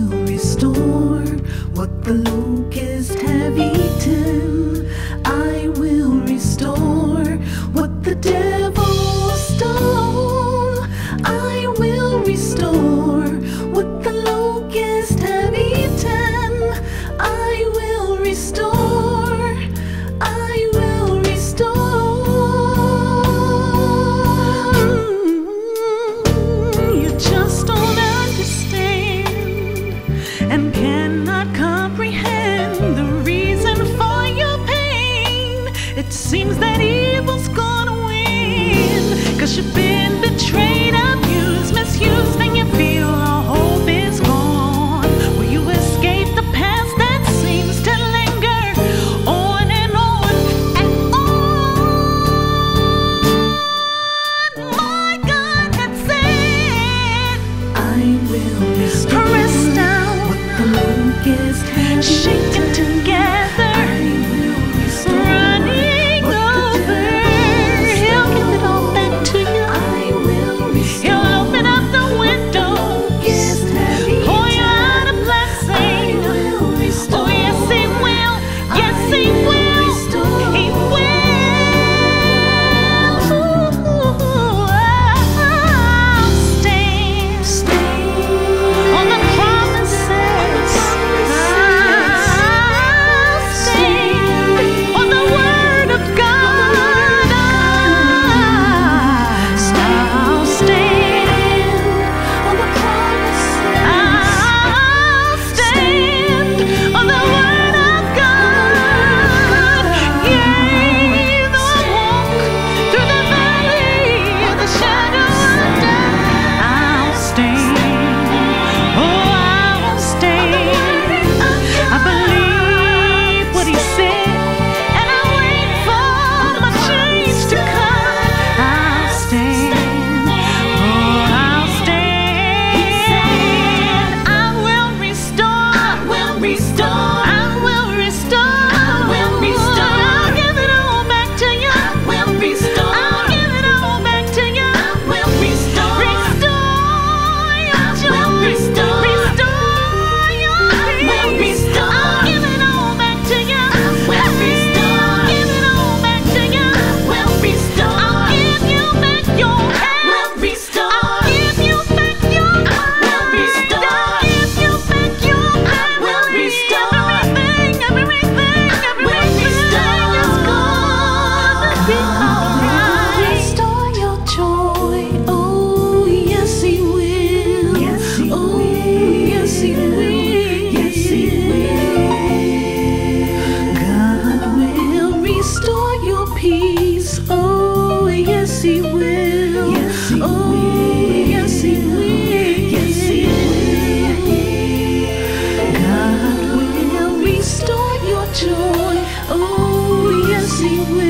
to restore what the locust It seems that evil's gonna win. Cause you've been betrayed, abused, misused, and you feel all hope is gone. Will you escape the past that seems to linger on and on and on? My God, that's it. I will be down what the longest hand. Shaken together. sing with